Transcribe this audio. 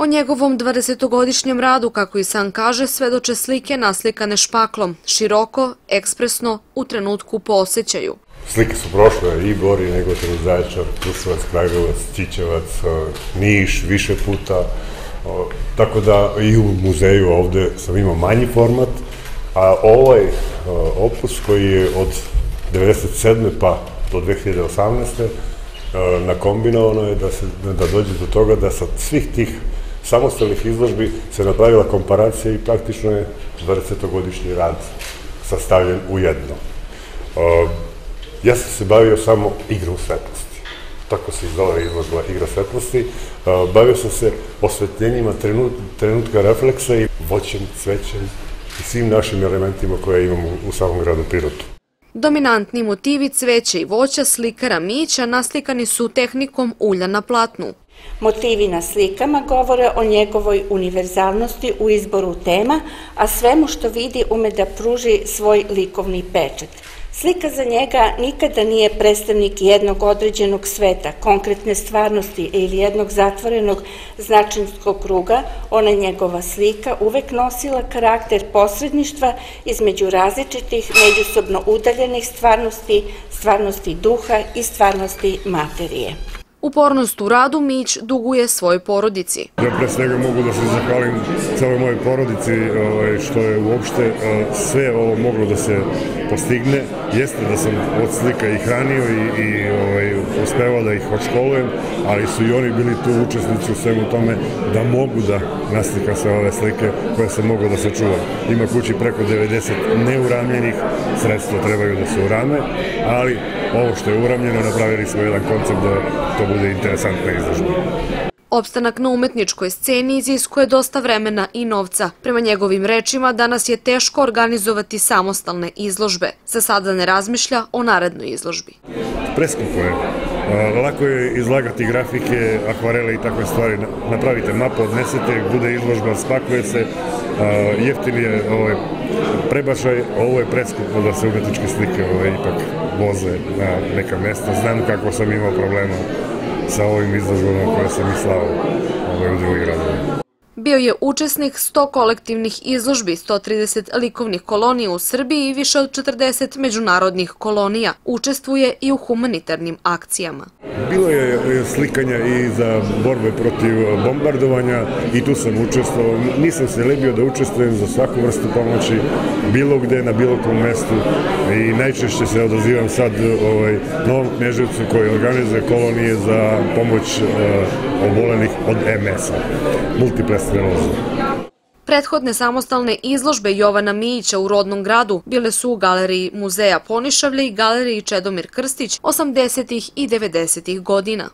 O njegovom 20-godišnjem radu, kako i sam kaže, svedoče slike naslikane špaklom, široko, ekspresno, u trenutku po osjećaju. Slike su prošle i Gori, Negotin, Zaječar, Krusovac, Kragovac, Čičevac, Niš, više puta, tako da i u muzeju ovde sam imao manji format, a ovaj opus koji je od 97. pa do 2018. nakombinovano je da, se, da dođe do toga da sa svih tih samostalnih izložbi se napravila komparacija i praktično je 20-godišnji rad sastavljen u jedno. Ja sam se bavio samo igrom svetlosti. Tako se zove izložba igra svetlosti. Bavio sam se osvetljenjima trenutka refleksa i voćem, cvećem i svim našim elementima koje imamo u samom gradu Pirotu. Dominantni motivi cveća i voća slikara Mića naslikani su tehnikom ulja na platnu. Motivi na slikama govore o njegovoj univerzalnosti u izboru tema, a svemu što vidi ume da pruži svoj likovni pečet. Slika za njega nikada nije predstavnik jednog određenog sveta, konkretne stvarnosti ili jednog zatvorenog značinskog kruga, ona njegova slika uvek nosila karakter posredništva između različitih, međusobno udaljenih stvarnosti, stvarnosti duha i stvarnosti materije. Upornost u radu Mić duguje svojoj porodici. Ja pre svega mogu da se zahvalim celoj mojoj porodici ovaj, što je uopšte sve ovo moglo da se postigne. Jeste da sam od slika i hranio i, i ovaj, uspevao da ih odškolujem, ali su i oni bili tu učesnici u svemu tome da mogu da naslika sve ove slike koje se mogu da se čuvam. Ima kući preko 90 neuramljenih, sredstva trebaju da se urame, ali ovo što je uramljeno napravili smo jedan koncept da to bude interesantna izložba. Opstanak na umetničkoj sceni iziskuje dosta vremena i novca. Prema njegovim rečima, danas je teško organizovati samostalne izložbe. Za sada ne razmišlja o narednoj izložbi. Preskupo je. Lako je izlagati grafike, akvarele i takve stvari. Napravite mapu, odnesete, bude izložba, spakuje se. Jeftin je ovaj, prebašaj, ovo je preskupo da se umetničke slike ovaj, ipak voze na neka mesta. Znam kako sam imao problema sa ovim izložbama koje sam mislao ovaj, u drugih gradova. Bio je učesnik 100 kolektivnih izložbi, 130 likovnih kolonija u Srbiji i više od 40 međunarodnih kolonija. Učestvuje i u humanitarnim akcijama. Bilo je slikanja i za borbe protiv bombardovanja i tu sam učestvovao. Nisam se lebio da učestvujem za svaku vrstu pomoći, bilo gde, na bilo kom mestu i najčešće se odazivam sad ovaj, Novom Kneževcu koji organizuje kolonije za pomoć uh, obolenih od MS-a, multiple skleroze. Prethodne samostalne izložbe Jovana Mijića u rodnom gradu bile su u galeriji Muzeja Ponišavlje i galeriji Čedomir Krstić 80. i 90. godina.